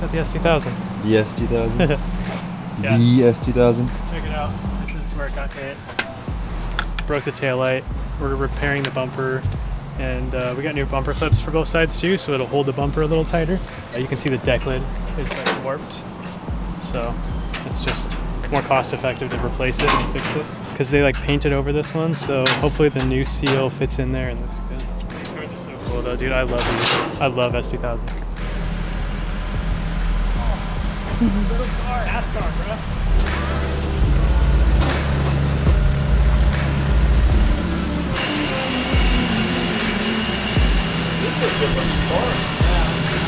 Got the S2000. The S2000. Yeah. The S2000. Check it out. This is where it got hit. Broke the tail light. We're repairing the bumper. And uh, we got new bumper clips for both sides too, so it'll hold the bumper a little tighter. Uh, you can see the deck lid is like warped. So it's just more cost effective to replace it and fix it. Because they like painted over this one, so hopefully the new seal fits in there and looks good. These cars are so cool though, dude. I love these. I love S2000s.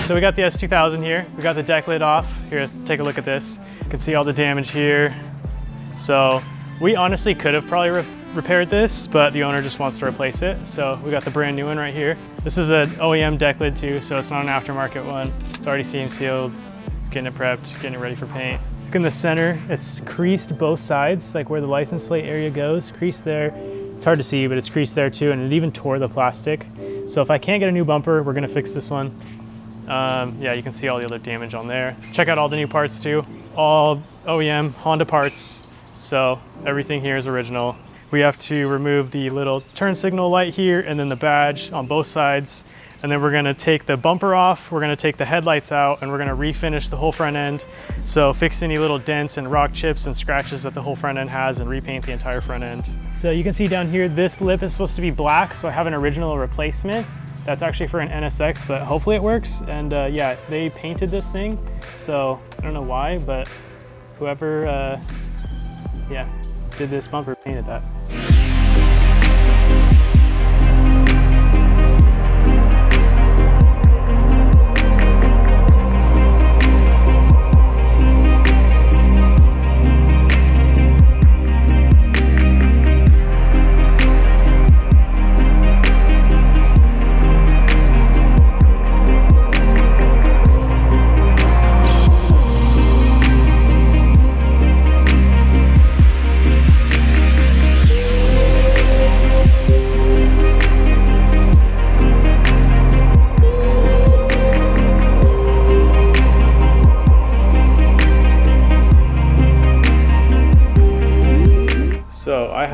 So we got the S2000 here. We got the deck lid off. Here, take a look at this. You can see all the damage here. So we honestly could have probably re repaired this, but the owner just wants to replace it. So we got the brand new one right here. This is an OEM deck lid too, so it's not an aftermarket one. It's already seam sealed, getting it prepped, getting it ready for paint. Look in the center, it's creased both sides, like where the license plate area goes, creased there. It's hard to see, but it's creased there too, and it even tore the plastic. So if I can't get a new bumper, we're gonna fix this one. Um, yeah, you can see all the other damage on there. Check out all the new parts too. All OEM Honda parts. So everything here is original. We have to remove the little turn signal light here and then the badge on both sides. And then we're gonna take the bumper off, we're gonna take the headlights out, and we're gonna refinish the whole front end. So fix any little dents and rock chips and scratches that the whole front end has and repaint the entire front end. So you can see down here, this lip is supposed to be black, so I have an original replacement. That's actually for an NSX, but hopefully it works. And uh, yeah, they painted this thing, so I don't know why, but whoever, uh, yeah, did this bumper painted that.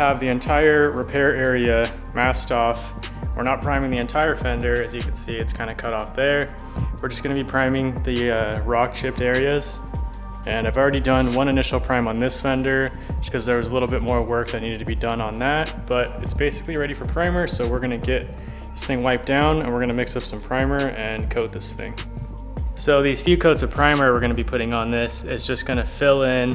Have the entire repair area masked off. We're not priming the entire fender. As you can see, it's kind of cut off there. We're just gonna be priming the uh, rock chipped areas. And I've already done one initial prime on this fender because there was a little bit more work that needed to be done on that, but it's basically ready for primer. So we're gonna get this thing wiped down and we're gonna mix up some primer and coat this thing. So these few coats of primer we're gonna be putting on this is just gonna fill in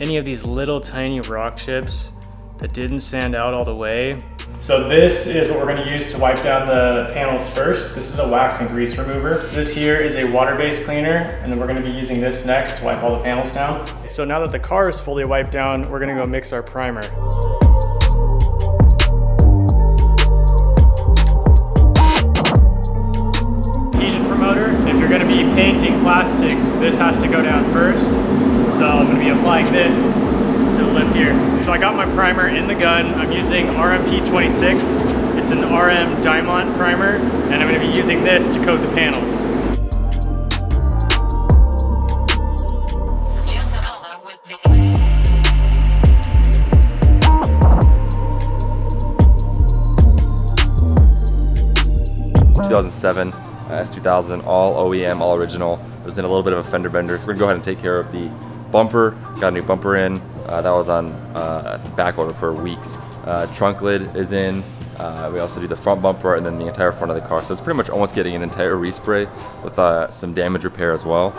any of these little tiny rock chips that didn't sand out all the way. So this is what we're gonna use to wipe down the panels first. This is a wax and grease remover. This here is a water-based cleaner, and then we're gonna be using this next to wipe all the panels down. So now that the car is fully wiped down, we're gonna go mix our primer. Adhesion promoter, if you're gonna be painting plastics, this has to go down first. So I'm gonna be applying this to the lip here. So I got my primer in the gun. I'm using RMP26. It's an RM Diamond primer, and I'm gonna be using this to coat the panels. With the 2007 uh, S2000, all OEM, all original. It was in a little bit of a fender bender. We're gonna go ahead and take care of the bumper. Got a new bumper in. Uh, that was on uh, back order for weeks. Uh, trunk lid is in. Uh, we also do the front bumper and then the entire front of the car. So it's pretty much almost getting an entire respray with uh, some damage repair as well.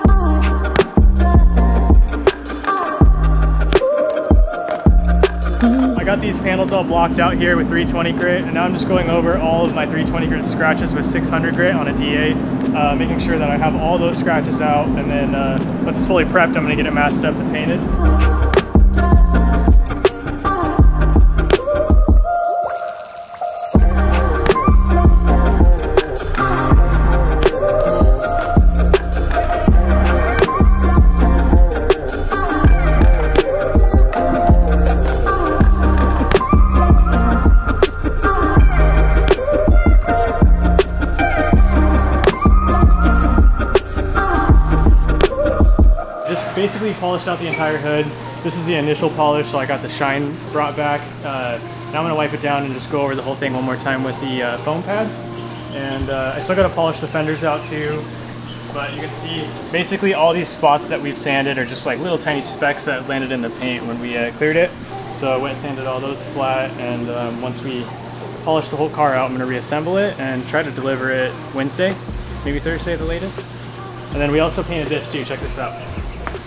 I got these panels all blocked out here with 320 grit, and now I'm just going over all of my 320 grit scratches with 600 grit on a DA, uh, making sure that I have all those scratches out, and then once it's fully prepped, I'm gonna get it masked up and painted basically polished out the entire hood. This is the initial polish, so I got the shine brought back. Uh, now I'm gonna wipe it down and just go over the whole thing one more time with the uh, foam pad. And uh, I still gotta polish the fenders out too. But you can see basically all these spots that we've sanded are just like little tiny specks that landed in the paint when we uh, cleared it. So I went and sanded all those flat and um, once we polish the whole car out, I'm gonna reassemble it and try to deliver it Wednesday, maybe Thursday at the latest. And then we also painted this too, check this out.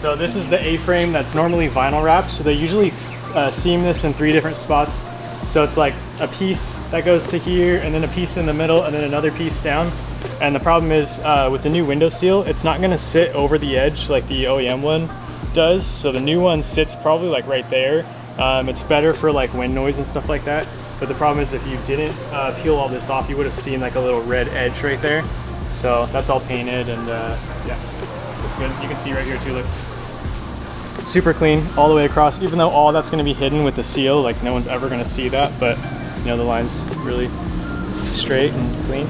So this is the A-frame that's normally vinyl wrapped. So they usually uh, seam this in three different spots. So it's like a piece that goes to here and then a piece in the middle and then another piece down. And the problem is uh, with the new window seal, it's not gonna sit over the edge like the OEM one does. So the new one sits probably like right there. Um, it's better for like wind noise and stuff like that. But the problem is if you didn't uh, peel all this off, you would have seen like a little red edge right there. So that's all painted and uh, yeah, looks good. You can see right here too, look. Super clean all the way across, even though all that's gonna be hidden with the seal, like no one's ever gonna see that, but you know, the line's really straight and clean.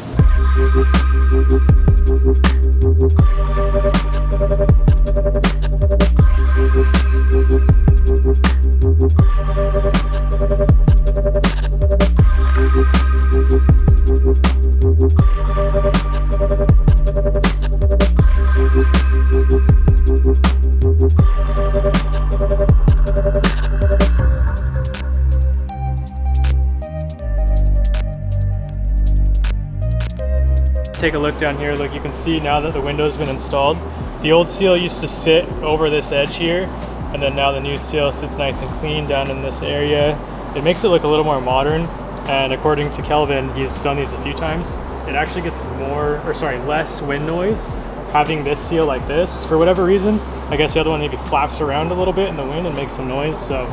Take a look down here. Look, you can see now that the window's been installed. The old seal used to sit over this edge here, and then now the new seal sits nice and clean down in this area. It makes it look a little more modern, and according to Kelvin, he's done these a few times. It actually gets more, or sorry, less wind noise having this seal like this for whatever reason. I guess the other one maybe flaps around a little bit in the wind and makes some noise, so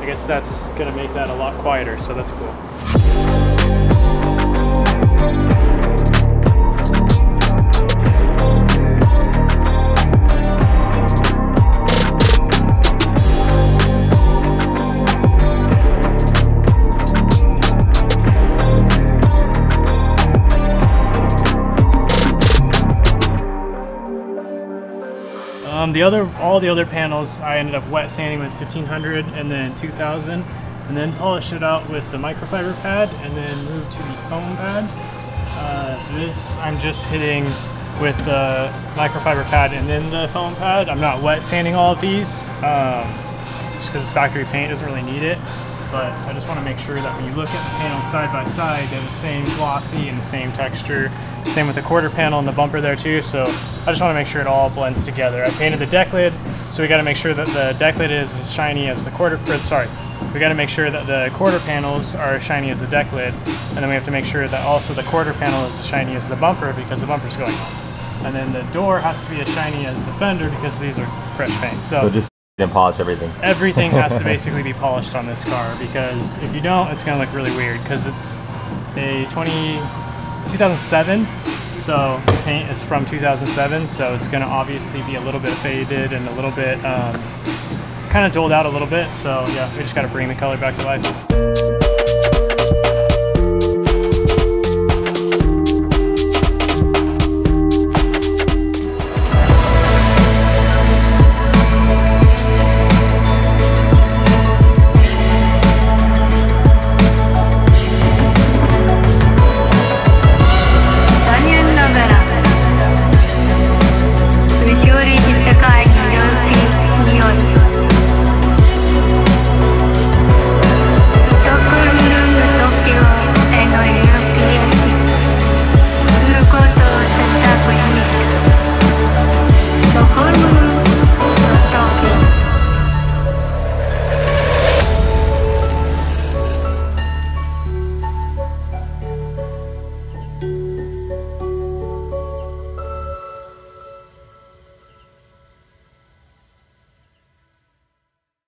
I guess that's gonna make that a lot quieter, so that's cool. Um, the other, all the other panels, I ended up wet sanding with 1500 and then 2000, and then polished it out with the microfiber pad, and then moved to the foam pad. Uh, this I'm just hitting with the microfiber pad and then the foam pad. I'm not wet sanding all of these, um, just because it's factory paint, doesn't really need it. But I just want to make sure that when you look at the panels side by side, they're the same glossy and the same texture. Same with the quarter panel and the bumper there too. So I just want to make sure it all blends together. I painted the deck lid, so we got to make sure that the deck lid is as shiny as the quarter. Or, sorry, we got to make sure that the quarter panels are as shiny as the deck lid, and then we have to make sure that also the quarter panel is as shiny as the bumper because the bumper's going on. And then the door has to be as shiny as the fender because these are fresh paint. So just and polish everything. Everything has to basically be polished on this car because if you don't, it's gonna look really weird because it's a 20, 2007. So the paint is from 2007, so it's gonna obviously be a little bit faded and a little bit um, kind of dulled out a little bit. So yeah, we just gotta bring the color back to life.